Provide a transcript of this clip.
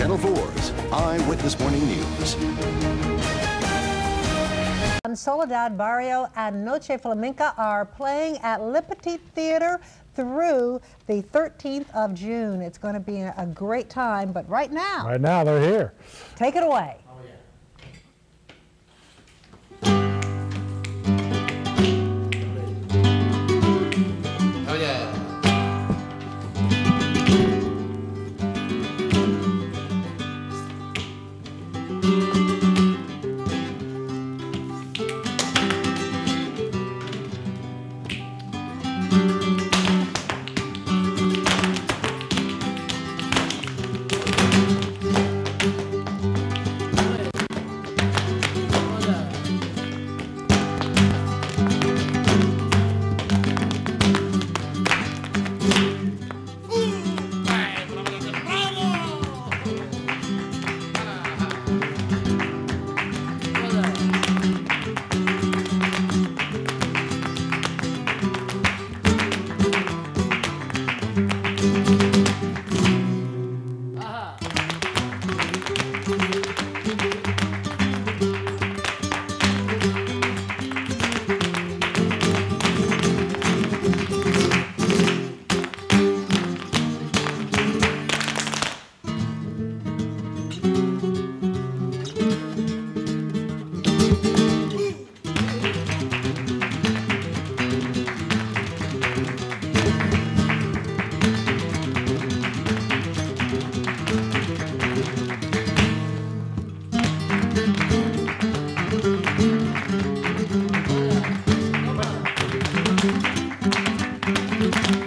Channel 4's Eyewitness Morning News. Soledad Barrio and Noche Flamenca are playing at Le Petit Theatre through the 13th of June. It's going to be a great time, but right now, Right now, they're here. take it away. Oh yeah. El